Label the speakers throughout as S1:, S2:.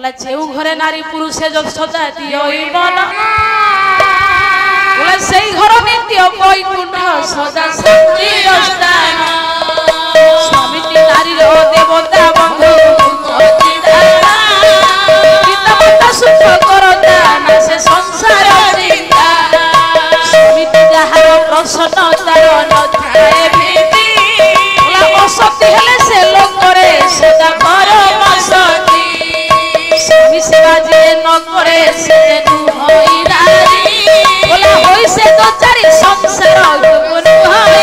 S1: বলে যেউ ঘরে নারী পুরুষে যত যশোদা দিয়ইব বল বলে সেই ঘর অপই কুণ্ঠ সদা শান্তি স্থান স্বামী নারী রে দেবতা বন্ধু গীতা মাতা সুখ সংসার অল্প গুণ হয়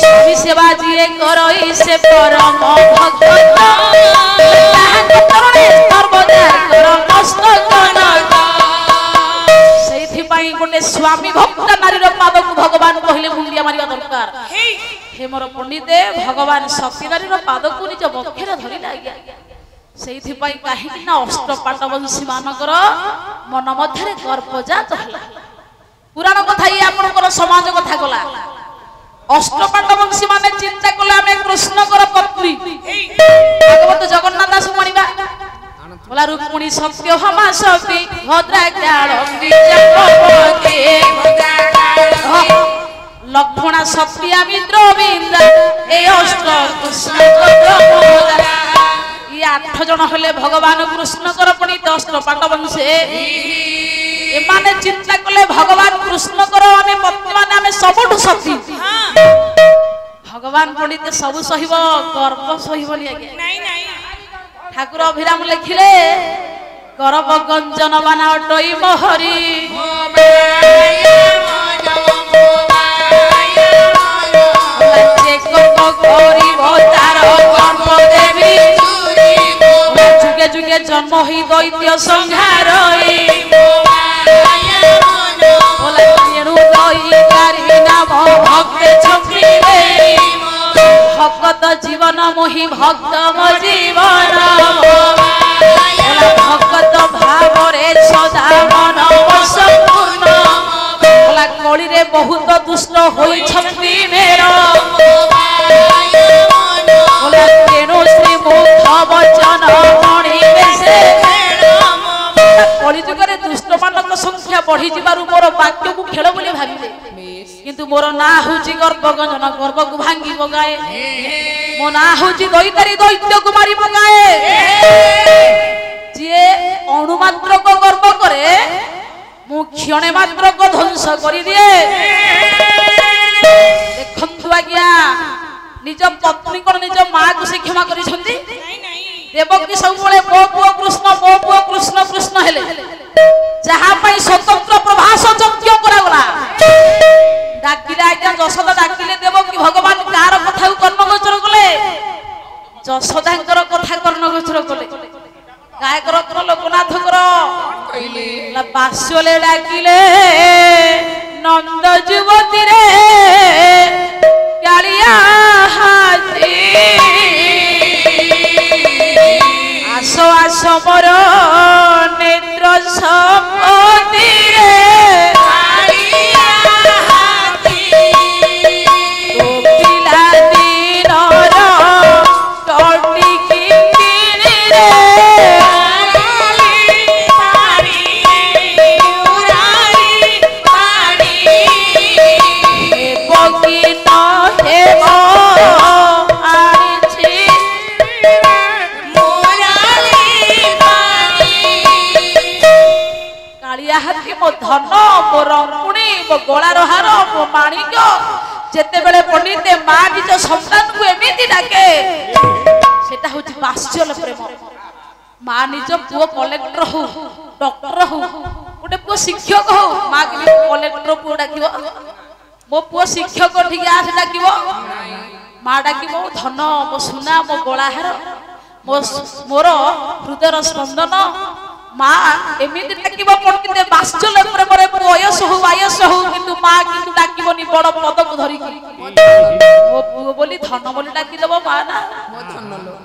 S1: স্বামী সেবা যিয়ে করই সে পরম ভক্ত তরণে সর্বদা কর মস্তক সেইথিপাই গোটে স্বামী ভক্ত নারীর পাদକୁ ভগবান କହିଲେ ମୁଣ୍ଡିଆ ମାରିବା ଦରକାର ହେ ମୋର ପଣ୍ଡିତେ ଭଗବାନ ଶକ୍ତି ନାରୀର ପାଦକୁ ନିଜ ବକ୍ଷରେ ଧରିଲେ ଆଜ୍ଞା ସେଇଥିପାଇଁ କାହିଁକି ନା ଅଷ୍ଟପାଟ ବଂଶୀ ମାନଙ୍କର ମନ ମଧ୍ୟରେ ଗର୍ଭଜାତ ହେଲା পুরাণ কথা ইয়ে আপনার সমাজ কথা গলা অষ্টপাণ্ডবংশী মানে চিন্তা কলে আমি কৃষ্ণকর পত্নী জগন্নাথ দাস মানিবা বলা রুক্মিণী সত্য হমা সতী লক্ষ্মণা সতী আমি আঠ জন হলে ভগবান কৃষ্ণকর পণিত অষ্ট পাণ্ডবংশে ଏମାନେ ଚିନ୍ତା କଲେ ଭଗବାନ କୃଷ୍ଣଙ୍କର ଆମେ ପତ୍ନୀମାନେ ଆମେ ସବୁଠୁ ସତୀ ଭଗବାନ ପଣ୍ଡିତ ସବୁ ସହିବ ଗର୍ବ ସହିବନି ଆଜ୍ଞା ଠାକୁର ଅଭିରାମ ଲେଖିଲେ ଗରବ ଗଞ୍ଜନ ବାନା ଅଟଇ ମହରି যুগে যুগে জন্ম হই দৈত্য সংহারই ভক্ত জীবন মোহি ভক্ত মো জীবন ভক্ত ভাবরে সদা মন সম্পূর্ণ কলিরে বহুত দুষ্ট হয়েছন্তি মেরা পড়ি যাবার মোর বাক্যকু খেল বলে ভাবিলে কিন্তু মোর না হচ্ছে গর্বগঞ্জন গর্বকু ভাঙ্গি পকায়ে মো না হচ্ছে দৈতারি দৈত্যকু মারি পকায়ে যে অণুমাত্রক গর্ব করে মু ক্ষণে মাত্রক ধ্বংস করি দিয়ে দেখন্তু আজ্ঞা নিজ পত্নীকর নিজ মা কু সে ক্ষমা করেছেন দেবকী সবুলে পো পুয় কৃষ্ণ পো পুয় কৃষ্ণ কৃষ্ণ হলে ଯାହା ପାଇଁ ସ୍ୱତନ୍ତ୍ର ପ୍ରଭାସ ଯଜ୍ଞ କରାଗଲା ଡାକିଲେ ଆଜ୍ଞା ଯଶୋଦା ଡାକିଲେ ଦେବ କି ଭଗବାନ କାହାର କଥାକୁ କର୍ଣ୍ଣଗୋଚର କଲେ ଯଶୋଦାଙ୍କର କଥା କର୍ଣ୍ଣଗୋଚର କଲେ ଗାୟକ ରତ୍ନ ଲୋକନାଥଙ୍କର ବାସ୍ୟଲେ ଡାକିଲେ ନନ୍ଦ ଯୁବତୀରେ କାଳିଆ ମାଣିକ ଯେତେବେଳେ ପଣ୍ଡିତ ମା ନିଜ ସନ୍ତାନକୁ ଏମିତି ଡାକେ ସେଟା ହଉଛି ବାତ୍ସଲ୍ୟ ପ୍ରେମ ମା ନିଜ ପୁଅ କଲେକ୍ଟର ହଉ ଡକ୍ଟର ହଉ ଗୋଟେ ପୁଅ ଶିକ୍ଷକ ହଉ ମା କେମିତି କଲେକ୍ଟର ପୁଅ ଡାକିବ ମୋ ପୁଅ ଶିକ୍ଷକ ଠିକି ଆସ ଡାକିବ ମା ଡାକିବ ମୋ ଧନ ମୋ ସୁନା ମୋ ଗୋଳାହାର ମୋ ମୋର ହୃଦୟର ସ୍ପନ୍ଦନ মা এমিতি ডাকিব পণ্ডিতে বাৎসল্য করে পরে বয়স হু আয়স হু কিন্তু মা কিন্তু ডাকিবনি বড় পদকু ধরিকি ମୋ ପୁଅ ବୋଲି ଧନ ବୋଲି ଡାକିଦବ ମା ନା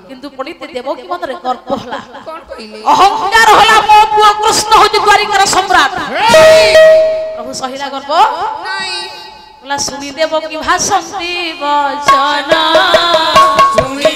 S1: କିନ୍ତୁ ପଡିତେ ଦେବ କି ମନରେ ଗର୍ବ ହେଲା ଅହଙ୍କାର ହେଲା ମୋ ପୁଅ କୃଷ୍ଣ ହଉଛି ଦ୍ୱାରିକାର ସମ୍ରାଟ ପ୍ରଭୁ ସହିଲା ଗର୍ବ
S2: କହିଲା
S1: ଶୁଣିଦେବ କି ଭାଷନ୍ତି ବଚନ
S2: ଶୁଣି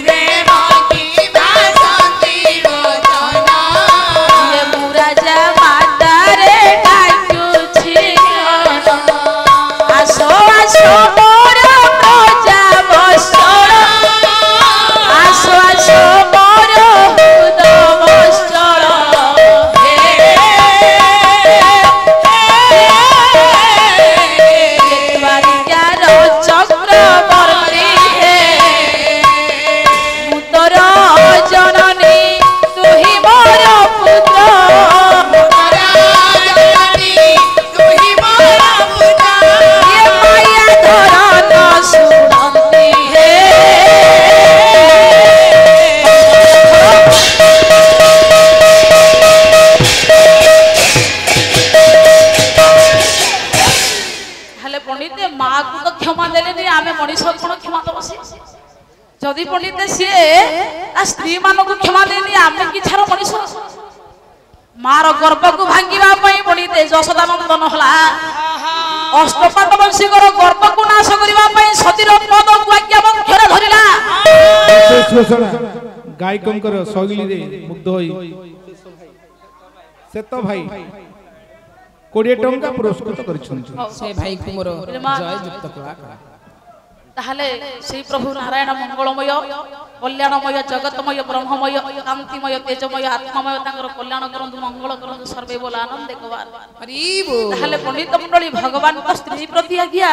S1: ମାଆକୁ ତ କ୍ଷମା ଦେଲେନି ଆମେ ମଣିଷ କ'ଣ କ୍ଷମା ଦେବ ସିଏ ଯଦି ପଣ୍ଡିତ ସିଏ ତା ସ୍ତ୍ରୀ ମାନଙ୍କୁ କ୍ଷମା ଦେଇନି ଆମେ କି ଛାର ମଣିଷ ମାର ଗର୍ଭକୁ ଭାଙ୍ଗିବା ପାଇଁ ପଣ୍ଡିତ ଯଶୋଦାନନ୍ଦନ ହେଲା ଅଷ୍ଟପାଟ ବଂଶୀଙ୍କର ଗର୍ବକୁ ନାଶ କରିବା ପାଇଁ ସତୀର ପଦକୁ ଆଜ୍ଞା ବକ୍ଷରେ ଧରିଲା
S3: ଗାୟକଙ୍କର ଶୈଳୀରେ ମୁଗ୍ଧ ହୋଇ ସେତ ଭାଇ কোড়িয়ে টঙ্কা পুরস্কৃত করেছেন
S1: হ্যাঁ, সে
S4: ভাইকে
S2: মোর
S1: হ্যাঁ,
S4: জয়যুক্ত
S2: কলাকার
S1: তাহলে সেই প্রভু নারায়ণ মঙ্গলময় কল্যাণময় জগতময় ব্রহ্মময় কান্তিময় তেজময় আত্মময় তাঙ্কর কল্যাণ করন্তু মঙ্গল করন্তু সর্বে বলে আনন্দে কবার তাহলে পণ্ডিত মণ্ডলী ভগবান স্ত্রী প্রতি আজ্ঞা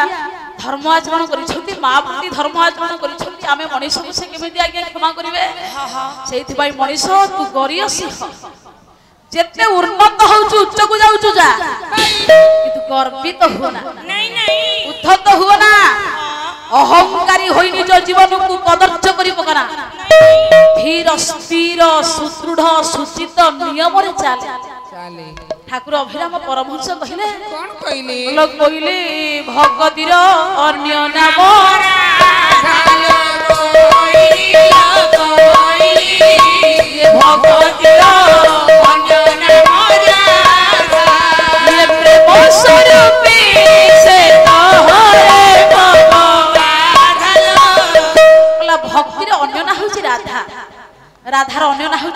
S1: ধর্ম আচরণ করেছেন মা প্রতি ধর্ম আচরণ করেছেন আমি মনিষ সে কেমিতি আজ্ঞা ক্ষমা করবে সেইপাই মনিষ তু গরিয় সিংহ ଯେତେ ଉନ୍ନତ ହଉଛୁ ଉଚ୍ଚକୁ ଯାଉଛୁ ଯା କିନ୍ତୁ ଗର୍ବିତ ହୁଅ ନା ଉଦ୍ଧତ ହୁଅ ନା ଅହଙ୍କାରୀ ହୋଇ ନିଜ ଜୀବନକୁ କଦର୍ଚ୍ଚ କରି ପକାନା ଧୀର ସ୍ଥିର ସୁଦୃଢ ସୂଚିତ ନିୟମରେ ଚାଲେ ଠାକୁର ଅଭିରାମ ପରମହଂସ କହିଲେ
S2: କଣ କହିଲେ
S1: କହିଲେ ଭଗତିର ଅନ୍ୟ ନାମ ଭଗତିର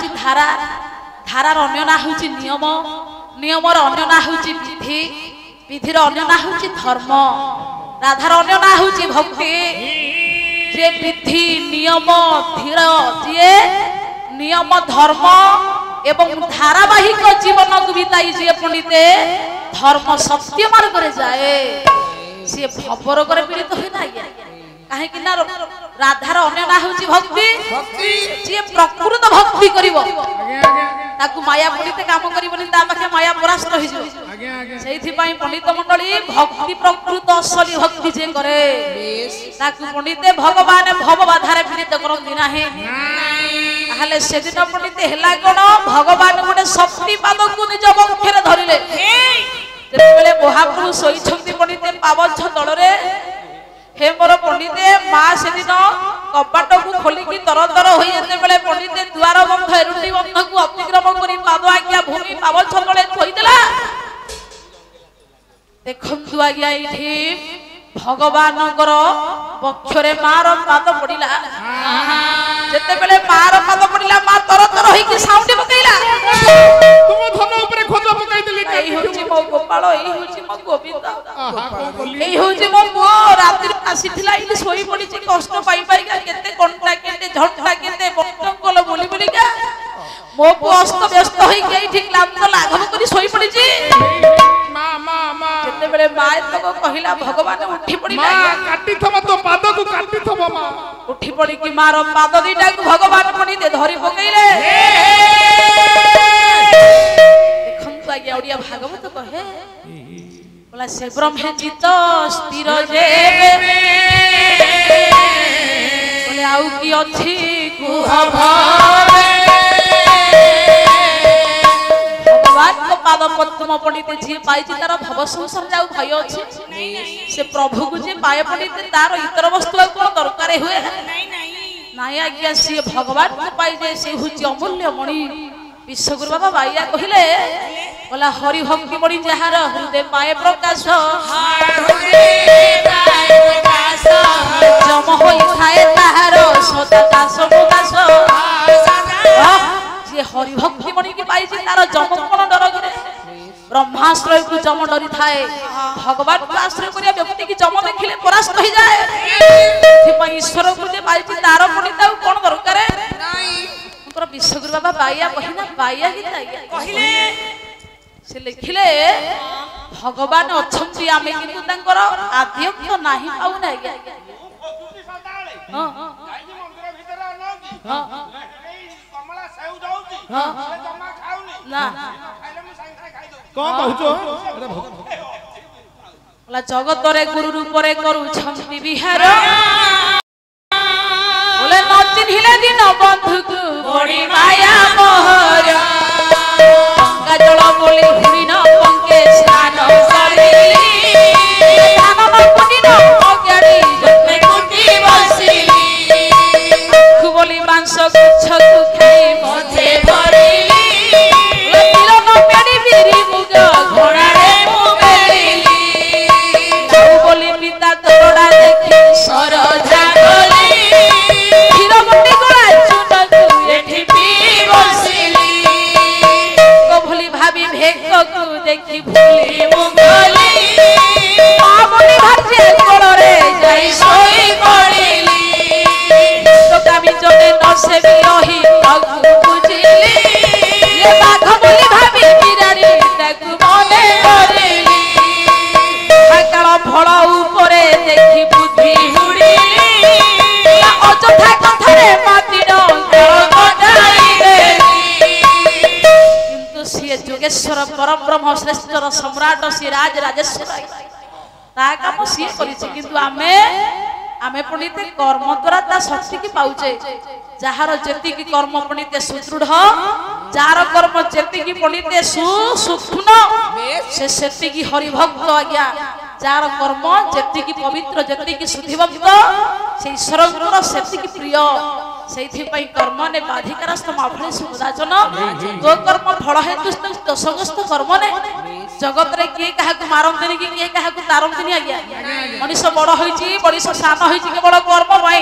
S1: ହେଉଛି ଧାରା ଧାରାର ଅନ୍ୟ ନାଁ ହେଉଛି ନିୟମ ନିୟମର ଅନ୍ୟ ନାଁ ହେଉଛି ବିଧି ବିଧିର ଅନ୍ୟ ନାଁ ହେଉଛି ଧର୍ମ ରାଧାର ଅନ୍ୟ ନାଁ ହେଉଛି ଭକ୍ତି ଯେ ବିଧି ନିୟମ ଧୀର ଯିଏ ନିୟମ ଧର୍ମ এবং ধারাবাহিক জীবন বিতাই যে পণ্ডিতে ধর্ম সত্য মার্গরে যায় সে ভবরগরে পীড়িত হয়ে না কাহিকি না ରାଧାର ଅନ୍ୟ ନାଁ ହେଉଛି ଭକ୍ତି ଯିଏ ପ୍ରକୃତ ଭକ୍ତି କରିବ ତାକୁ ମାୟା ପଣ୍ଡିତ କାମ କରିବନି ତା ପାଖେ ମାୟା ପରାସ୍ତ
S3: ହେଇଯିବ
S1: ସେଇଥିପାଇଁ ପଣ୍ଡିତ ମଣ୍ଡଳୀ ଭକ୍ତି ପ୍ରକୃତ ଅସଲି ଭକ୍ତି ଯିଏ କରେ ତାକୁ ପଣ୍ଡିତେ ଭଗବାନ ଭବ ବାଧାରେ ପୀଡ଼ିତ କରନ୍ତି ନାହିଁ ତାହେଲେ ସେଦିନ ପଣ୍ଡିତ ହେଲା କଣ ଭଗବାନ ଗୋଟେ ଶକ୍ତି ପାଦକୁ ନିଜ ବକ୍ଷରେ ଧରିଲେ ଯେତେବେଳେ ମହାପ୍ରଭୁ ଶୋଇଛନ୍ତି ପଣ୍ଡିତେ ପାବଚ୍ଛ ଦଳରେ হে মোর পণ্ডিতে মা সেদিন কবাটকু খোলিকি তরতর হয়ে যেতবে পণ্ডিতে দুয়ার বন্ধ এরুটি বন্ধকু অতিক্রম করে পাদ আজ্ঞা ভূমি পাবল ছকলে থইদেলা দেখন্তু আজ্ঞা এইটি ভগবানଙ୍କର ପକ୍ଷରେ ମାର ପାଦ ପଡିଲା ଯେତେବେଳେ ମାର ପାଦ ପଡିଲା ମା ତର ତର ହେଇକି ସାଉଣ୍ଡି ପକେଇଲା
S3: ତୁମ ଧନ ଉପରେ এই হচ্ছে
S1: মো গোপাল এই হচ্ছে মো গোবিন্দ
S3: এই
S1: হচ্ছে মো পুଅ ରାତିରେ ଆସିଥିଲା ଏଇଠି ଶୋଇ ପଡିଛି କଷ୍ଟ ପାଇ ପାଇକା କେତେ କଣ୍ଟା କେତେ ଝଣ୍ଟା କେତେ ବଟକଲ ବୁଲି ବୁଲିକା ମୋ ପୁଅ ଅସ୍ତବ୍ୟସ୍ତ ହେଇକି ଏଇଠି କ୍ଲାନ୍ତ ଲାଘବ କରି ଶୋଇ ପଡିଛି ଯେତେବେଳେ ମା ଏତକ କହିଲା ଭଗବାନ ଉଠି ପଡିଲା
S3: କାଟିଥବ ତୋ ପାଦକୁ କାଟିଥବ ମା
S1: ଉଠି ପଡିକି ମାର ପାଦ ଦିଟାକୁ ଭଗବାନ ପୁଣି ଧରି ପକେଇଲେ लगे ओडिया भागवत कहे बोला से ब्रह्म स्थिर जे बोले आउ की अछि कुह भावे भगवान को पाद पद्म पाई तार भव संसार भय अछि से प्रभु को जे पाए तार इतर वस्तु को दरकार हुए
S2: नहीं
S1: नहीं आज्ञा सी भगवान को पाई जे से अमूल्य मणि विश्वगुरु बाबा बाइया कहले ওলা হরি ভক্তি মরি যাহার হৃদে পায়ে প্রকাশ জম হইথায় তাহার যে হরি ভক্তি মরিকে পাইছে তার জম কোন ডর ব্রহ্মাশ্রয়কু যম ডরি থাকে ভগবান আশ্রয় করিয়া ব্যক্তি কি যম দেখিলে পরাস্ত হয়ে যায় সেপাই ঈশ্বরকু যে পাইছি তার পুনি তাও কোন দরকার বিশ্বগুরু বাবা বাইয়া কহিনা বাইয়া কি কহিলে ଲେଖିଲେ ଭଗବାନ ଅଛନ୍ତି ଆମେ କିନ୍ତୁ ତାଙ୍କର ଆଧିକ୍ୟ ନାହିଁ ପାଉନା ଆଜ୍ଞା
S3: କଣ କହୁଛ
S1: ଜଗତରେ ଗୁରୁ ରୂପରେ କରୁଛନ୍ତି ବିହାର ନଚିହ୍ନିଲେ ଦିନ ବନ୍ଧୁକୁ ବଢି ମାୟା ମୋହର ସିଏ ଯୋଗେଶ୍ୱର ପରବ୍ରହ୍ମ ଶ୍ରେଷ୍ଠର ସମ୍ରାଟ ସିଏ ରାଜ ରାଜେଶ୍ୱର ତା କାମ ସିଏ କରିଛି କିନ୍ତୁ ଆମେ ଆମେ ପୁଣି ତେ କର୍ମ ଦ୍ୱାରା ତା ଶକ୍ତିକି ପାଉଛେ ଯାହାର ଯେତିକି କର୍ମ ପୁଣି ତେ ସୁଦୃଢ ଯାହାର କର୍ମ ଯେତିକି ପୁଣି ତେ ସୁସୂକ୍ଷ୍ମ ସେ ସେତିକି ହରିଭକ୍ତ ଆଜ୍ଞା যার কর্ম যেতিকি পবিত্র যেতিকি শুধিভক্ত সেই ঈশ্বরঙ্কর সেতিকি প্রিয় সেইপাই কর্মনে বাধিকারস্থ মাফলে সুমদাচন তো কর্ম ফল হেতু দোষগ্রস্ত কর্মনে জগতরে কে কাহাকু মারন্তিনি কি কে কাহাকু তারন্তিনি আজ্ঞা মনিষ বড় হইছি মনিষ সান হইছি কেবল কর্ম পাই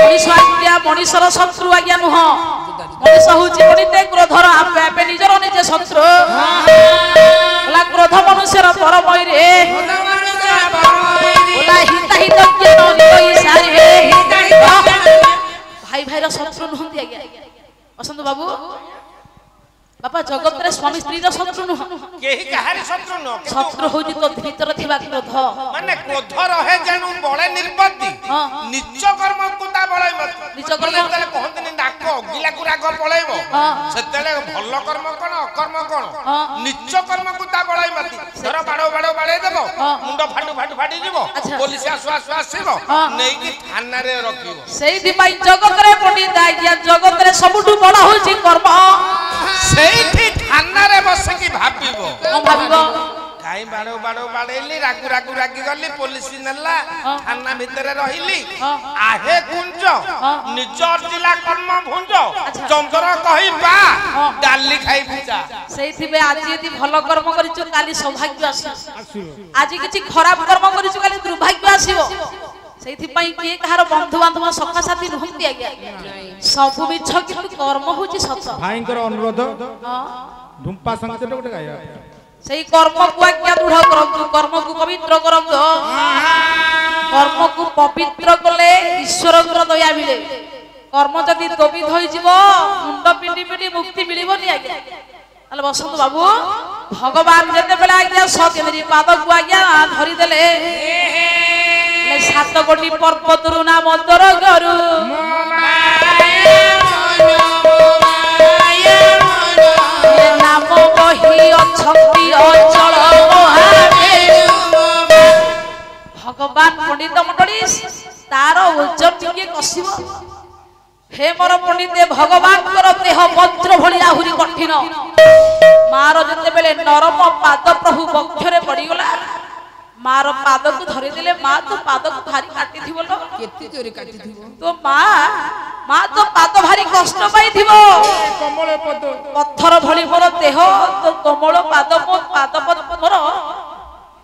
S1: মনিষ আজ্ঞা মনিষর শত্রু আজ্ঞা নুহ মনিষ হচ্ছে গণিতে ক্রোধর আপে আপে নিজের নিজে শত্রু ক্রোধ মানুষের পরময় রে হিতাহিত জ্ঞান সারে হিতাহিত ভাই ভাইরা সব পূরণ হন গিয়া অসন্ত বাবু ବାପା ଜଗତରେ ସ୍ୱାମୀ ସ୍ତ୍ରୀର ଶତ୍ରୁ ନୁହଁ
S5: କେହି କାହାରି ଶତ୍ରୁ ନୁହଁ ଶତ୍ରୁ
S1: ହଉଛି ତୋ ଭିତରେ ଥିବା କ୍ରୋଧ
S5: ମାନେ କ୍ରୋଧ ରହେ ଜାଣୁ ବଳେ ନିର୍ବତି ନିଜ କର୍ମକୁ ତା ବଳେଇବ ନିଜ କର୍ମ ଯେତେବେଳେ କହନ୍ତିନି ନାକ ଅଗିଲାକୁ ରାଗ ପଳେଇବ ସେତେବେଳେ ଭଲ କର୍ମ କଣ ଅକର୍ମ କଣ ନିଜ କର୍ମକୁ ତା ବଳେଇବତି ଧର ବାଡ ବାଡ ବାଡେଇ ଦେବ ମୁଣ୍ଡ ଫାଟୁ ଫାଟୁ ଫାଟି ଯିବ ପୋଲିସ ଆସୁ ଆସୁ ଆସିବ ନେଇକି ଥାନାରେ ରଖିବ
S1: ସେଇଥିପାଇଁ ଜଗତରେ ପଣ୍ଡିତ ଆଜ୍ଞା ଜଗତରେ ସବୁଠୁ ବଡ ହଉଛି କର୍ମ
S5: ସେଇଠି ଥାନାରେ ବସିକି ଭାବିବ
S1: ଭାବିବ
S5: କାଇଁ ବାଡ଼ଉ ବାଡ଼ଉ ବାଡ଼େଇଲି ରାଗୁ ରାଗୁ ରାଗି ଗଲି ପୋଲିସ ନେଲା ଥାନା ଭିତରେ ରହିଲି ଆହେ କୁଞ୍ଜ ନିଜ ଅର୍ଜିଲା କର୍ମ ଭୁଞ୍ଜ ଚନ୍ଦ୍ର କହିବା ଡାଲି ଖାଇ ପୂଜା
S1: ସେଇଥିପାଇଁ ଆଜି ଯଦି ଭଲ କର୍ମ କରିଛୁ କାଲି ସୌଭାଗ୍ୟ
S3: ଆସିବ
S1: ଆଜି କିଛି ଖରାପ କର୍ମ କରିଛୁ କାଲି ଦୁର୍ଭାଗ୍ୟ ଆସିବ সেইপাই কে কাহার বন্ধু বান্ধব সখা সাথী নুহতি আজ্ঞা সবু মিছ কিন্তু কর্ম হচ্ছে সত
S3: ভাইঙ্কর অনুরোধ ধূমপা সঙ্গীতটা গোটে গাইবা
S1: সেই কর্মকু আজ্ঞা দৃঢ় করন্তু কর্মকু পবিত্র করন্তু কর্মকু পবিত্র কলে ঈশ্বরঙ্কর দয়া মিলে কর্ম যদি তোবিত হয়েযিব মুন্ড পিটি পিটি মুক্তি মিলিবনি আজ্ঞা তাহলে বসন্ত বাবু ভগবান যেতবেলে আজ্ঞা সতেন্দ্রী পাদকু আজ্ঞা ধরিদেলে হে
S2: হে
S1: সাত কোটি পর্বতর নাম তোর গরু নাম বহি অছন্তি অচল ভগবান পণ্ডিত মন্ডলী তার ওজন টিকে কষিব হে মর পণ্ডিতে ভগবানଙ୍କର দেহ বজ্র ভଳି ଆହୁରି କଠିନ ମାର ଯେତେବେଳେ ନରମ ପାଦ ପ୍ରଭୁ ବକ୍ଷରେ মার পাদকু ধরিদেলে মা তো পাদক ভারি কাটিথিব লো
S2: কেতে জোরে কাটিথিব
S1: তো মা মা তো পাদ ভারি কষ্ট পাইথিব
S3: কমল পদ
S1: পথর ভলি মোর দেহ তো কমল পাদ মো পাদ পদ মোর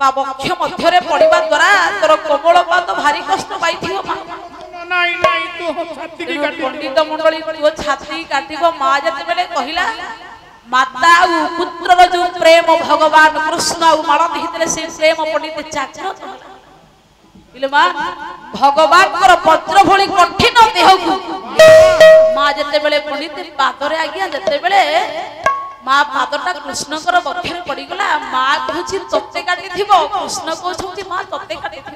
S1: বা বক্ষ মধ্যরে পড়িবা দ্বারা তোর কমল পাদ ভারি কষ্ট পাইথিব মা
S3: নাই নাই তো ছাতি কাটি পণ্ডিত
S1: মণ্ডলী তো ছাতি কাটিব মা যেতে বেলে কহিলা ମାତା ଆଉ ପୁତ୍ରର ଯୋଉ ପ୍ରେମ ଭଗବାନ କୃଷ୍ଣ ଆଉ ମାଳତୀ ଭିତରେ ସେ ପ୍ରେମ ପଣ୍ଡିତ ଚାକର ହେଲେ ମା ଭଗବାନଙ୍କର ପତ୍ର ଭଳି କଠିନ ଦେହକୁ ମା ଯେତେବେଳେ ପଣ୍ଡିତ ପାଦରେ ଆଜ୍ଞା ଯେତେବେଳେ ମା ପାଦଟା କୃଷ୍ଣଙ୍କର ବକ୍ଷରେ ପଡିଗଲା ମା କହୁଛି ତତେ କାଟିଥିବ କୃଷ୍ଣ କହୁଛନ୍ତି ମା ତତେ କାଟିଥିବ